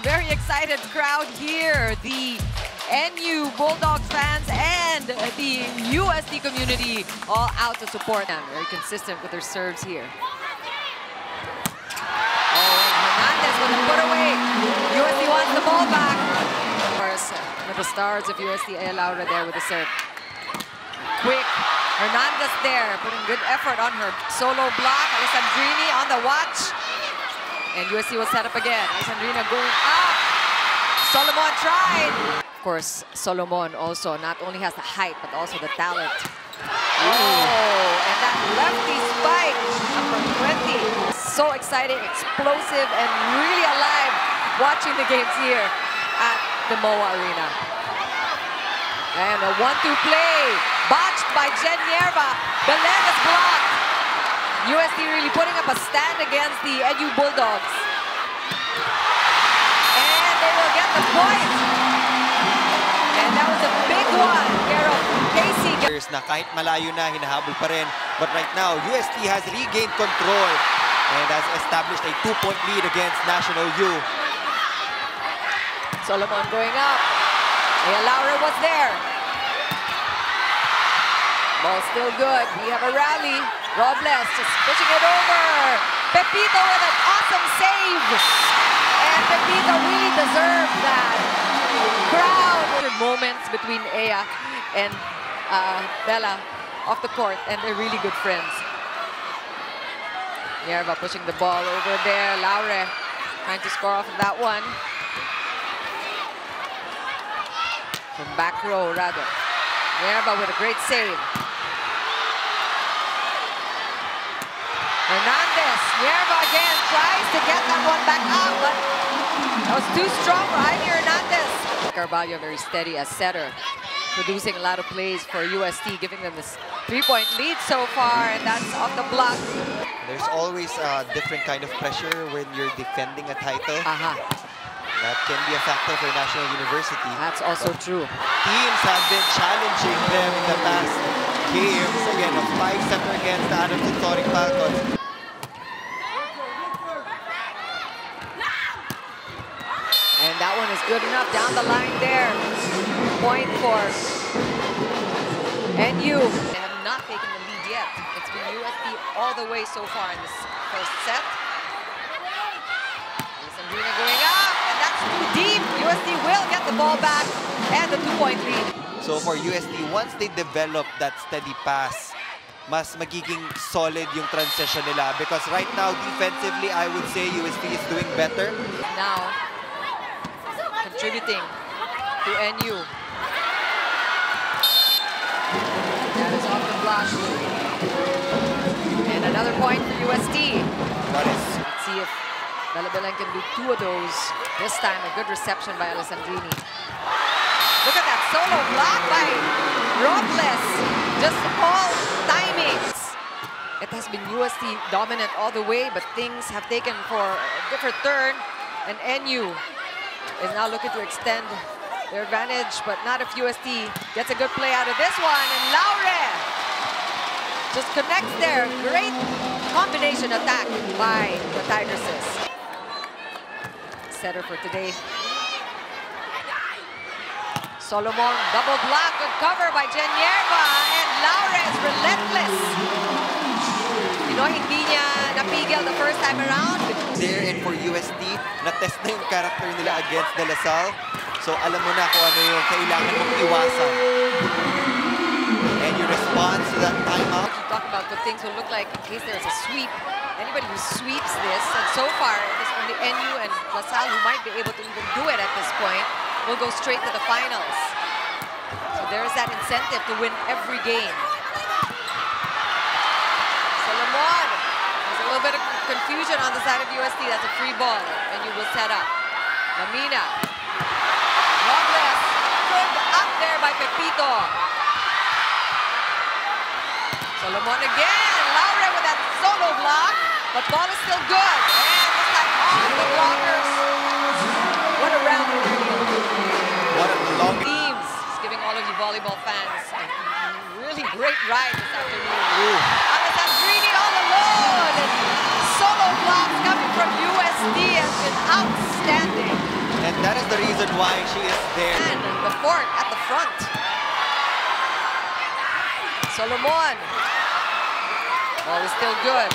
Very excited crowd here. The NU Bulldogs fans and the UST community all out to support them. Very consistent with their serves here. Oh, Hernandez with a put away. UST wants the ball back. Of course, with the stars of UST, Laure there with the serve. Quick. Hernandez there, putting good effort on her solo block. Alessandrini on the watch. And UST will set up again. Alessandrini going up. Solomon tried. Of course, Solomon also not only has the height, but also the talent. Oh, and that lefty spike, number 20. So exciting, explosive, and really alive watching the games here at the MOA Arena. And a one-two play, botched by Jen Nierva. Belen is blocked. UST really putting up a stand against the NU Bulldogs. And they will get the point. And that was a big one. Care of Casey. na kahit malayo na, hinahabol pa rin. But right now, UST has regained control and has established a two-point lead against National U. Solomon going up. Eya Laure was there. Ball still good. We have a rally. Robles just pushing it over. Pepito with an awesome save. And Pepito really deserved that. Crowd. Moments between Aya and uh, Bella off the court. And they're really good friends. Nierva pushing the ball over there. Laure trying to score off of that one. From back row, rather. Nierva with a great save. Hernandez, Nierva again tries to get that one back out, but that was too strong for Ivy Hernandez. Carballo very steady as setter, producing a lot of plays for UST, giving them this three-point lead so far, and that's off the block. There's always a different kind of pressure when you're defending a title. Aha, That can be a factor for National University. that's also true. Teams have been challenging them in the past games. Again, a five-setter against the Adams Historic Falcons. And that one is good enough down the line there. Point for NU. They have not taken the lead yet. It's been UST all the way so far in this first set. Alessandrini going up, and that's too deep. UST will get the ball back and the two-point lead. So for UST, once they develop that steady pass, mas magiging solid yung transition nila. Because right now, defensively, I would say UST is doing better. Now, contributing to NU. That is off the block. And another point for UST. Let's see if Bella Belen can do two of those. This time, a good reception by Alessandrini. Look at that solo block by Robles. Just all timings. It has been UST dominant all the way, but things have taken for a different turn. And NU is now looking to extend their advantage, but not if UST gets a good play out of this one. And Laure just connects there. Great combination attack by the Tigresses. Setter for today. Solomon, double block, good cover by Jen Yerba, and Laure is relentless. You know, hindi niya napigil the first time around. There and for UST, na-test na yung character nila against De La Salle. So alam mo na kung ano yung kailangan mong iwasan. And your response to that timeout, You talk about what things will look like in case there's a sweep. Anybody who sweeps this, and so far it is only NU and La Salle who might be able to even do it at this point, will go straight to the finals. So there's that incentive to win every game. Solomon, there's a little bit of confusion on the side of UST. That's a free ball, and you will set up. Lamina. Robles, good up there by Pepito. Solomon again. Laure with that solo block. But ball is still good. And this time off the blockers. What a round of what a long teams. Just giving all of you volleyball fans a really great ride this afternoon. Ooh. Alone. And solo blocks coming from UST has been outstanding. And that is the reason why she is there. And the fort at the front. Solomon. Ball is still good.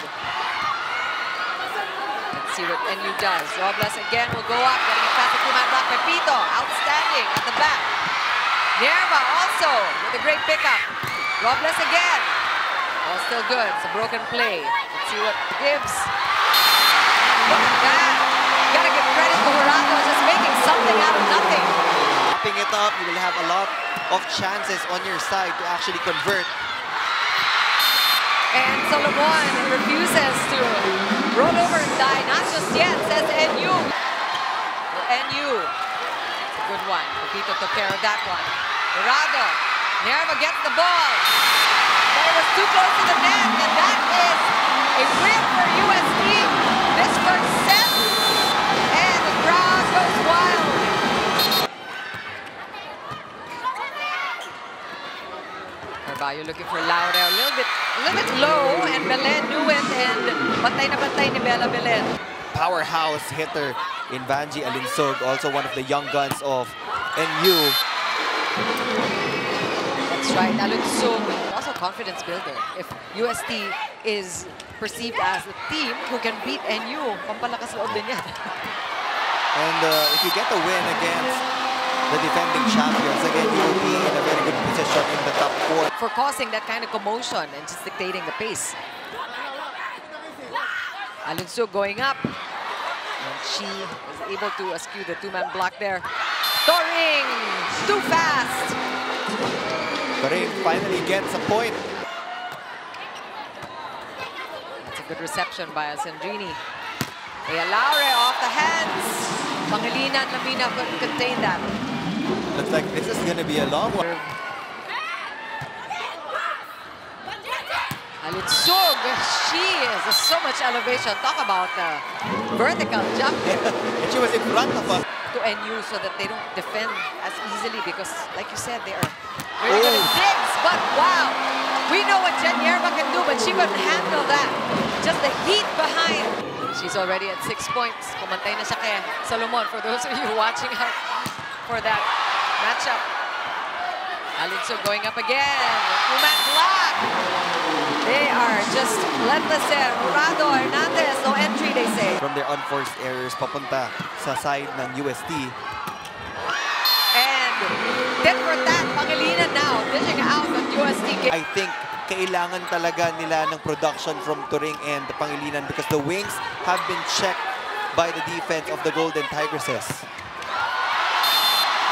Let's see what NU does. Robles again will go up, getting a past the two-man block. Pepito, outstanding at the back. Nierva also with a great pickup. Robles again. Ball still good. It's a broken play. Let's see what gives. That. You gotta give credit to Jurado just making something out of nothing. Wrapping it up, you will have a lot of chances on your side to actually convert. And Solomon refuses to roll over and die. Not just yet, says NU. NU. It's a good one. Pepito took care of that one. Jurado. Nierva gets the ball. But it was too close to the net. And that is a win for UST. This first set. And the crowd goes wild. Carballo looking for Laure. A little bit, a little bit low, and Belen knew it, and bantay na bantay ni Bella Belen. Powerhouse hitter in Vangie Alinsug, also one of the young guns of NU. That's right, Alinsug, also confidence builder. If UST is perceived as a team who can beat NU, pampalakas loob din yan. And uh, if you get the win against the defending champions, again, you will be in a very good position in the top four. For causing that kind of commotion and just dictating the pace. Alinsug going up. And she is able to eschew the two-man block there. Toring! Too fast! Karim finally gets a point. That's a good reception by Alessandrini. Eya Laure off the hands. Pangilinan Lamina couldn't contain that. Looks like this is going to be a long one. Alinsug, she is so much elevation. Talk about the vertical jump and she was in front of us. to NU so that they don't defend as easily because, like you said, they are very good at oh. digs. But wow, we know what Jen Nierva can do, but she couldn't handle that. Just the heat behind. She's already at six points. Kumantay na siya kay Solomon for those of you watching for that matchup. Alunsog going up again. Kuman block. They are just there. Murado, Hernandez, no entry, they say. From their unforced errors, papunta sa side ng UST. And tit for tat, Pangilinan now, dishing out on UST. I think kailangan talaga nila ng production from Turing and Pangilinan because the wings have been checked by the defense of the Golden Tigresses.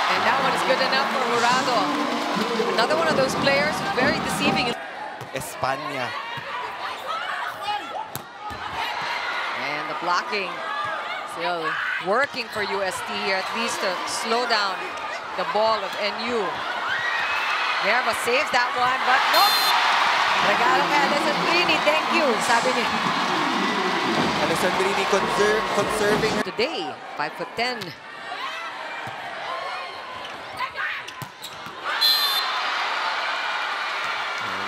And that one is good enough for Jurado. Another one of those players who's very deceiving. España. And the blocking still working for UST here, at least to slow down the ball of NU. Nierva saves that one, but nope. Regalo kay Alessandrini, thank you, sabi niya. Alessandrini conser conserving her. Today, 5 foot 10.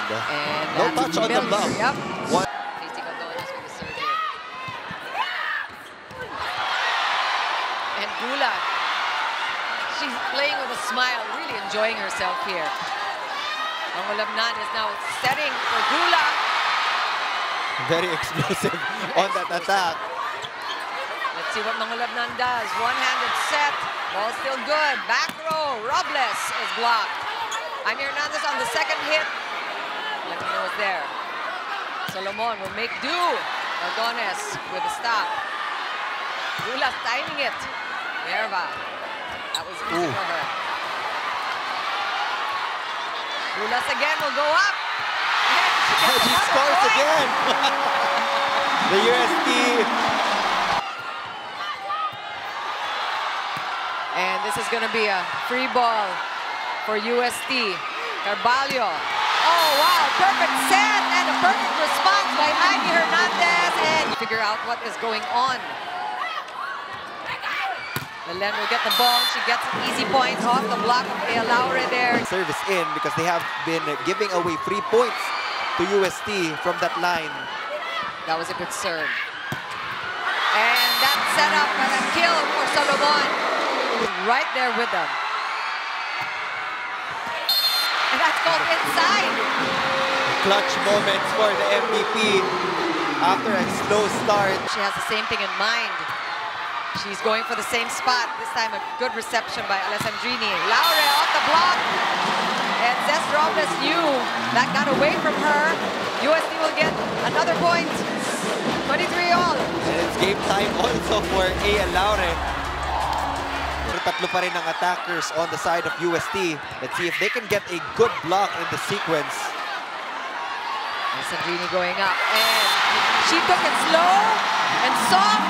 And, uh, no touch on the Mills. Yep. One. Casey Caldones with the serve here. And Gula, she's playing with a smile, really enjoying herself here. Mangulabnan is now setting for Gula. Very explosive on that attack. Let's see what Mangulabnan does. One-handed set. Ball still good. Back row. Robles is blocked. Jaime Hernandez on the second hit. Let me know it's there. Solomon will make do. Caldones with a stop. Gula timing it. Nierva. That was easy Ooh. for her. Gulas again will go up. And she gets She another scores again. the UST And this is going to be a free ball for UST. Carballo. Oh, wow. Perfect set and a perfect response by Ivy Hernandez. And figure out what is going on. Belen will get the ball. She gets an easy point off the block of Eya Laure there. service in because they have been giving away free points to UST from that line. That was a good serve. And that set up and a kill for Solomon. Right there with them. And that's inside. Clutch moments for the MVP after a slow start. She has the same thing in mind. She's going for the same spot. This time a good reception by Alessandrini. Laure off the block. And Cess Robles knew that got away from her. UST will get another point. 23 all. And it's game time also for Eya Laure. Tatlo pa rin ang attackers on the side of UST. Let's see if they can get a good block in the sequence. Alessandrini going up. And she took it slow and soft,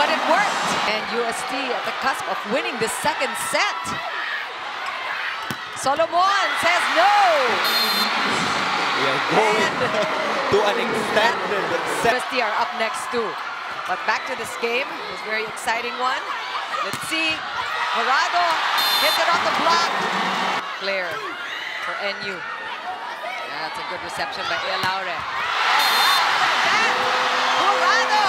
but it worked. And UST at the cusp of winning the second set. Solomon says no. We are going to an extended set. UST are up next too. But back to this game, this very exciting one. Let's see. Jurado gets it off the block. Clear for NU. That's a good reception by Eya Laure. Oh, wow, look at that. Jurado.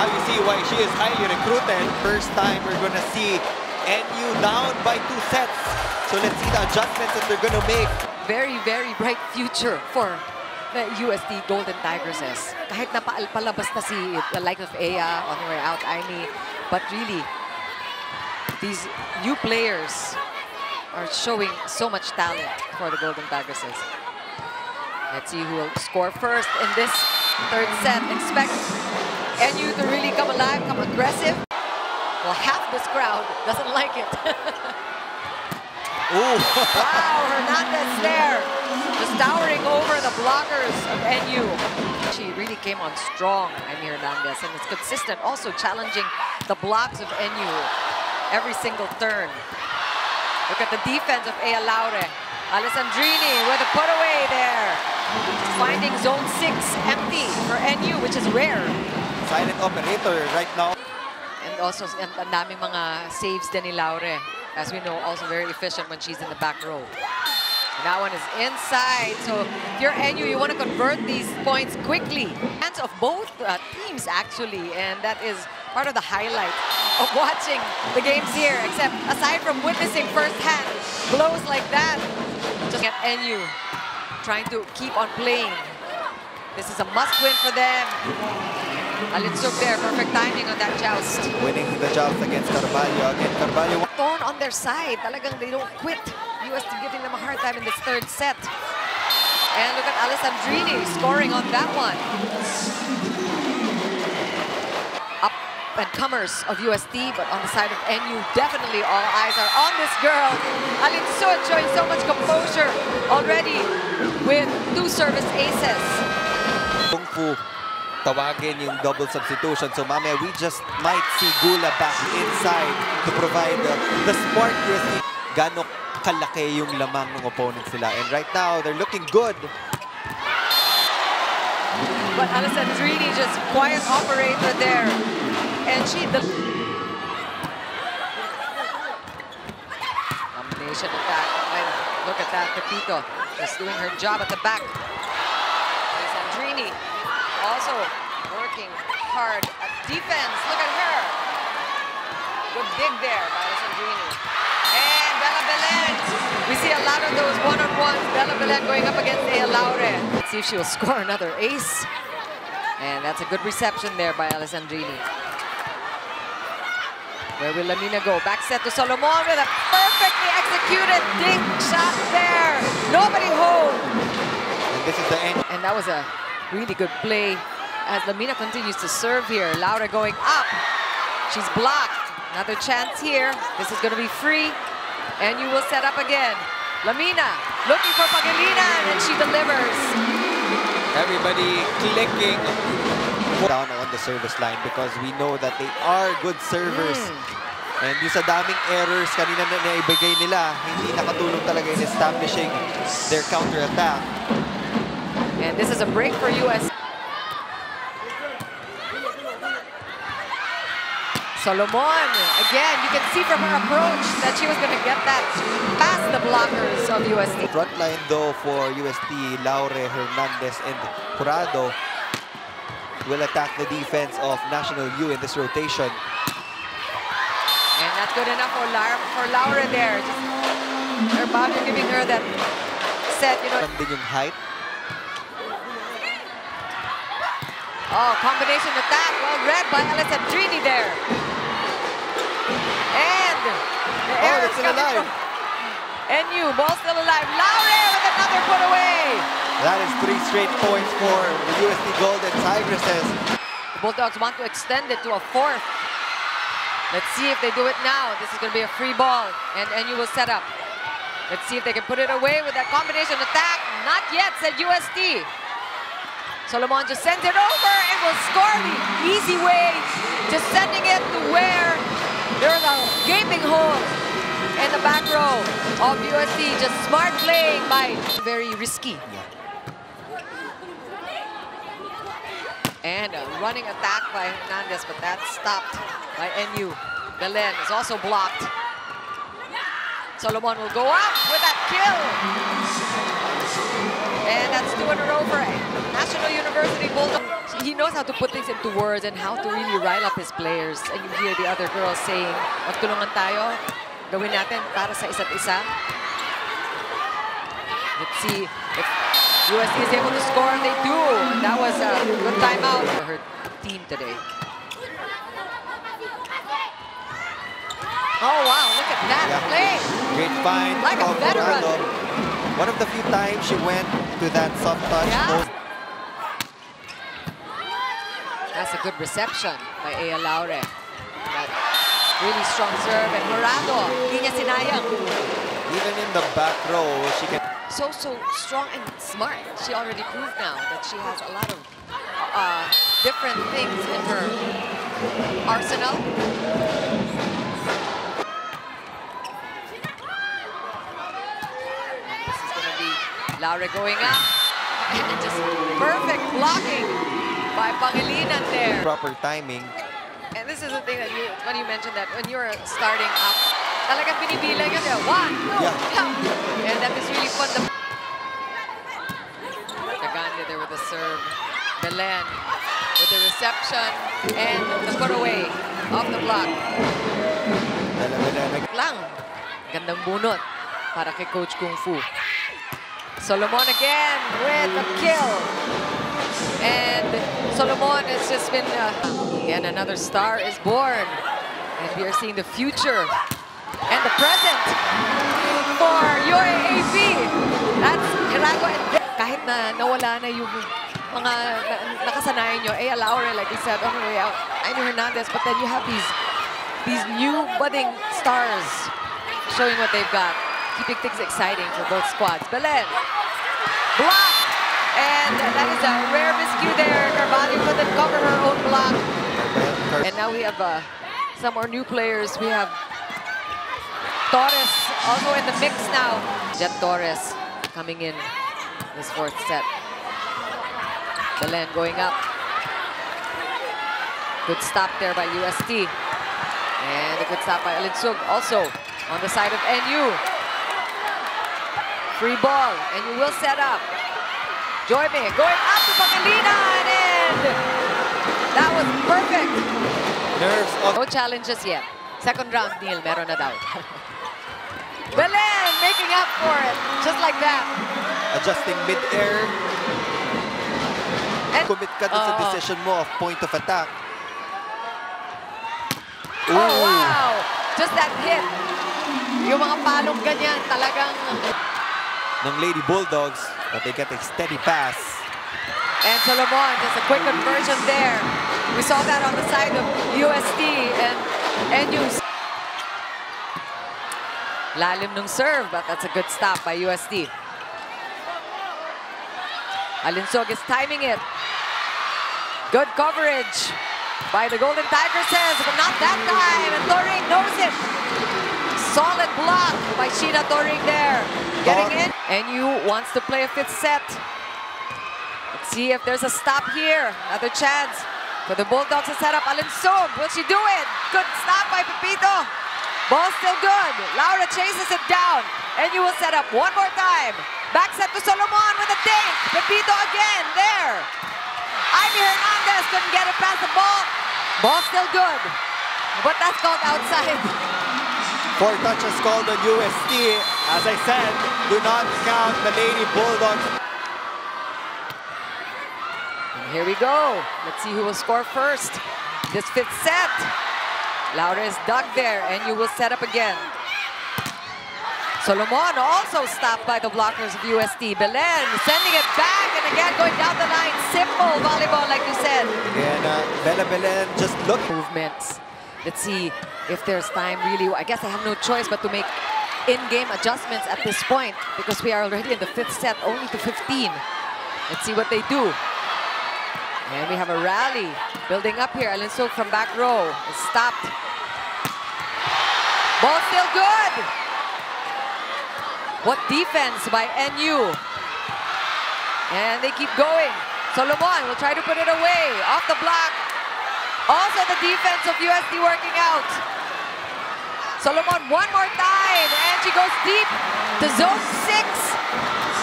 Now you see why she is highly recruited. First time we're gonna see NU down by two sets. So let's see the adjustments that they're gonna make. Very, very bright future for the UST Golden Tigresses. Kahit na paal- palabas na si the like of Eya on her way out, I mean, But really, these new players are showing so much talent for the Golden Tigresses. Let's see who will score first in this third set. Expect NU to really come alive, come aggressive. Well, half this crowd doesn't like it. Ooh, Wow, Hernandez there. Just towering over the blockers of NU. She really came on strong, Imee Hernandez, and it's consistent, also challenging the blocks of NU every single turn. Look at the defense of Eya Laure. Alessandrini with a put away there. Finding zone six empty for NU, which is rare. silent operator right now. And also, and ang daming mga saves din ni Laure. As we know, also very efficient when she's in the back row. And that one is inside. So if you're NU, you want to convert these points quickly. Hands of both uh, teams, actually. And that is part of the highlight of watching the games here. Except aside from witnessing firsthand blows like that, just at NU trying to keep on playing. This is a must-win for them. Alinsug there, perfect timing on that joust. Winning the joust against Carballo. Again, Carballo Thorn on their side. Talagang they don't quit. UST giving them a hard time in this third set. And look at Alessandrini scoring on that one. And comers of UST, but on the side of NU, definitely all eyes are on this girl. Alin Sud showing so much composure already with two service aces. Kung Fu tawagin yung double substitution. So mamaya we just might see Gula back inside to provide uh, the spark with gano'ng kalaki yung lamang ng opponents nila. And right now, they're looking good. But Alessandrini just quiet operator there. And she the combination attack. And look at that, Pepito just doing her job at the back. Alessandrini also working hard at defense. Look at her. Good dig there by Alessandrini. And Bella Belen. We see a lot of those one-on-ones. Bella Belen going up against Eya Laure. Let's see if she'll score another ace. And that's a good reception there by Alessandrini. Where will Lamina go? Back set to Solomon with a perfectly executed dink shot there. Nobody home. And this is the end. And that was a really good play as Lamina continues to serve here. Laure going up. She's blocked. Another chance here. This is going to be free. And you will set up again. Lamina looking for Pangilinan and she delivers. Everybody clicking down on the service line because we know that they are good servers. Hmm. And yung sa daming errors kanina na naibigay nila, hindi nakatulong talaga in establishing their counter-attack. And this is a break for US. Solomon, again, you can see from her approach that she was going to get that past the blockers of UST. Front line though for UST, Laure, Hernandez, and Jurado will attack the defense of National U in this rotation. And not good enough for Laure, for Laure there. Just, her body giving her that set, you know. Din yung height. Oh, combination attack. Well read by Alessandrini there. And the Oh, air that's is still coming alive. from NU. Ball still alive. Laure with another put away. That is three straight points for the UST Golden Tigresses. The Bulldogs want to extend it to a fourth. Let's see if they do it now. This is going to be a free ball, and you will set up. Let's see if they can put it away with that combination attack. Not yet, said UST. Solomon just sends it over and will score the easy way, just sending it to where there's a gaping hole in the back row of UST. Just smart playing by very risky. And a running attack by Hernandez, but that's stopped by NU. Belen is also blocked. Solomon will go up with that kill. And that's two in a row for National University Bulldog. He knows how to put things into words and how to really rile up his players. And you hear the other girls saying, magtulungan tayo, gawin natin para sa isa't isa. Let's see if UST is able to score. And they do. And that was a good timeout for her team today. Oh, wow. Look at that Yeah. play. Great find Like a of veteran. Morano. One of the few times she went to that soft touch. Yeah. post. That's a good reception by Eya Laure. That really strong serve. And Jurado, hindi niya sinayang. Even in the back row, she can So, so strong and smart. She already proved now that she has a lot of uh, different things in her arsenal. This is going to be Laure going up. And just perfect blocking by Pangilinan there. proper timing. And this is the thing that you, when you mentioned that when you're starting up, talagang binibilang yun. One, two, Yeah. come. And that is really fun. The Caganda there with the serve. Belen with the reception and the put away off the block. Dalawa na nag- Lang. Gandang bunot para kay Coach Kung Fu. Solomon again with a kill. And Solomon has just been, uh, and another star is born. And we are seeing the future and the present for UAAP. That's Irago and De- kahit na nawala na yung mga na- nakasanayan nyo, eh, Laure, like we said on the way out, Aino Hernandez, but then you have these these new budding stars showing what they've got, keeping things exciting for both squads. Belen, block, and that is a rare miscue there. Carballo couldn't cover her own block. And now we have uh, some more new players. We have Torres also in the mix now. Jet Torres coming in this fourth set. Belen going up. Good stop there by UST. And a good stop by Alinsug also on the side of NU. Free ball, and you will set up. Joyme going up to Pangilinan, and that was perfect. Nerves No challenges yet. Second round, Neil, meron na daw. Belen making up for it, just like that. adjusting mid-air. And Commit ka dun sa oh. decision mo of point of attack. Oh, wow! Just that hit. Yung mga palong ganyan, talagang... ng Lady Bulldogs, but they get a steady pass. And Solomon, just a quick conversion there. We saw that on the side of UST and NU's. Lalim nung serve, but that's a good stop by UST. Alinsug is timing it. Good coverage by the Golden Tigresses, but not that time. And knows it. Solid block by Sheena Toring there. Getting in. NU wants to play a fifth set. Let's see if there's a stop here. Another chance for the Bulldogs to set up Alinsug. Will she do it? Good stop by Pepito. Ball still good. Laure chases it down. And you will set up one more time. Back set to Solomon with a dink. Pepito again there. Ivy Hernandez couldn't get it past the ball. Ball still good. But that's called outside. Four touches called on UST. As I said, do not count the Lady Bulldogs. And here we go. Let's see who will score first. This fifth set. Laure is dug there, and you will set up again. Solomon also stopped by the blockers of UST. Belen sending it back, and again going down the line. Simple volleyball, like you said. And uh, Bella Belen just look. Movements. Let's see if there's time really. I guess I have no choice but to make in-game adjustments at this point because we are already in the fifth set, only to 15. Let's see what they do. And we have a rally building up here. Alinsug from back row is stopped. Ball still good. What defense by NU. And they keep going. Solomon will try to put it away. Off the block. Also the defense of UST working out. Solomon one more time. And she goes deep to zone six.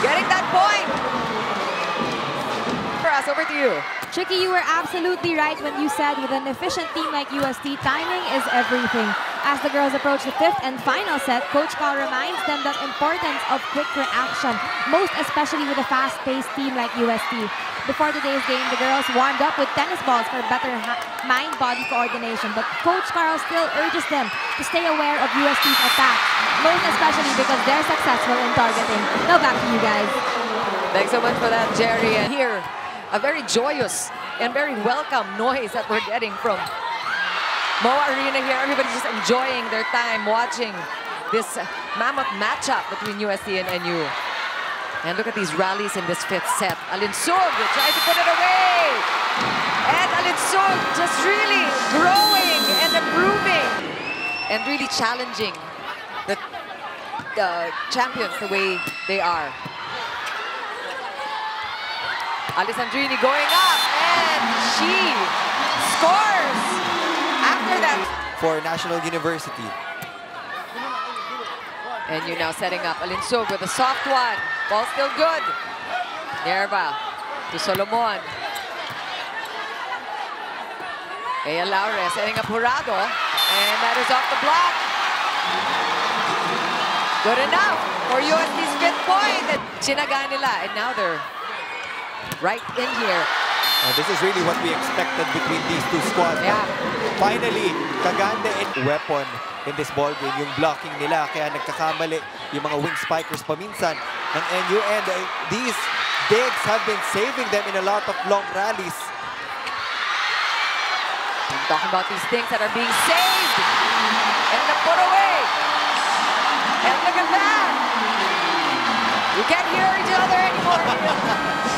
Getting that point. Us, over to you. Tricky, you were absolutely right when you said with an efficient team like UST, timing is everything. As the girls approach the fifth and final set, Coach Carl reminds them the importance of quick reaction, most especially with a fast-paced team like UST. Before today's game, the girls warmed up with tennis balls for better mind-body coordination, but Coach Carl still urges them to stay aware of UST's attack, most especially because they're successful in targeting. Now back to you guys. Thanks so much for that, Jerry. And here, a very joyous and very welcome noise that we're getting from MOA Arena here. Everybody's just enjoying their time watching this mammoth matchup between UST and NU. And look at these rallies in this fifth set. Alinsug tries to put it away. And Alin Sug just really growing and improving. And really challenging the champions the way they are. Alessandrini going up, and she scores after that. For National University. And you're now setting up Alinsug with a soft one. Ball still good. Nierva to Solomon. Laure setting up Jurado. And that is off the block. Good enough for UST's fifth point. Chinaga nila, and now they're right in here. Uh, this is really what we expected between these two squads. Yeah. Finally, Kagande and weapon in this ball game, yung blocking nila. Kaya nagkakamali yung mga wing spikers paminsan ng NU. And uh, these digs have been saving them in a lot of long rallies. I'm talking about these things that are being saved. And put away. And look at that. You can't hear each other anymore.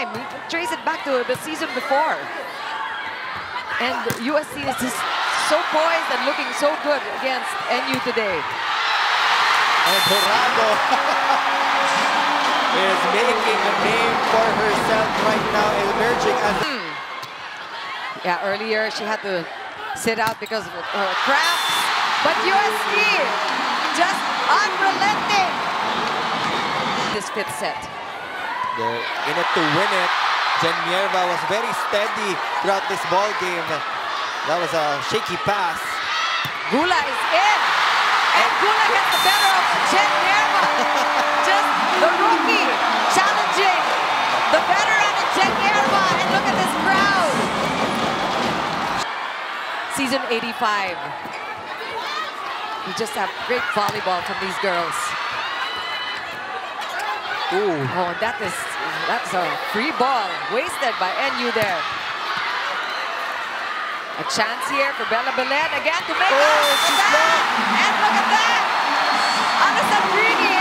Time. You can trace it back to the season before. And UST is just so poised and looking so good against NU today. And Jurado is making a name for herself right now, emerging as... Hmm. Yeah, earlier she had to sit out because of her cramps. But UST just unrelenting. This fifth set. They're in it to win it. Jen Nierva was very steady throughout this ball game. That was a shaky pass. Gula is in. And Gula gets the better of Jen Nierva. just the rookie challenging the veteran of Jen Nierva. And look at this crowd. Season 85. We just have great volleyball from these girls. Ooh. Oh, that is that's a free ball wasted by NU there. A chance here for Bella Belen again to make Oh, up she's that. And look at that! Alessandrini.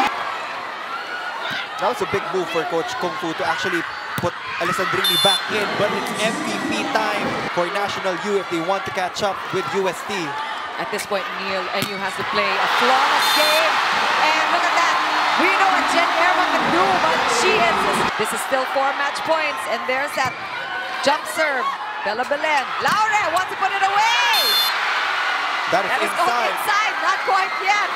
That was a big move for Coach Kung Fu to actually put Alessandrini back in. But it's MVP time for National U if they want to catch up with UST. At this point, Neil, NU has to play a flawless game. And look at that. We know what Jen Nierva can do, but she is. This is still four match points. And there's that jump serve. Bella Belen. Laure wants to put it away. That is That is going inside. inside, not quite yet.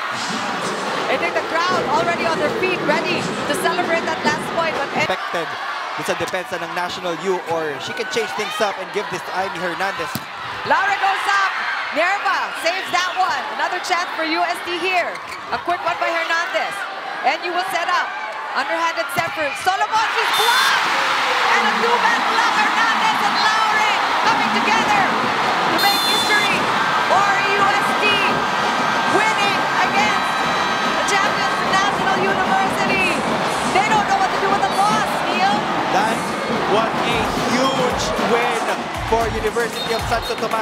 I think the crowd already on their feet, ready to celebrate that last point. But Expected. This sa depensa ng National U or she can change things up and give this to Imee Hernandez. Laure goes up. Nierva saves that one. Another chance for UST here. A quick one by Hernandez. And you will set up. Underhanded Sefer. Solomon is blocked! And a two-man block. Hernandez and Laure coming together to make history for UST. Winning against the champions National University. They don't know what to do with the loss, Neil. That was a huge win for University of Santo Tomas.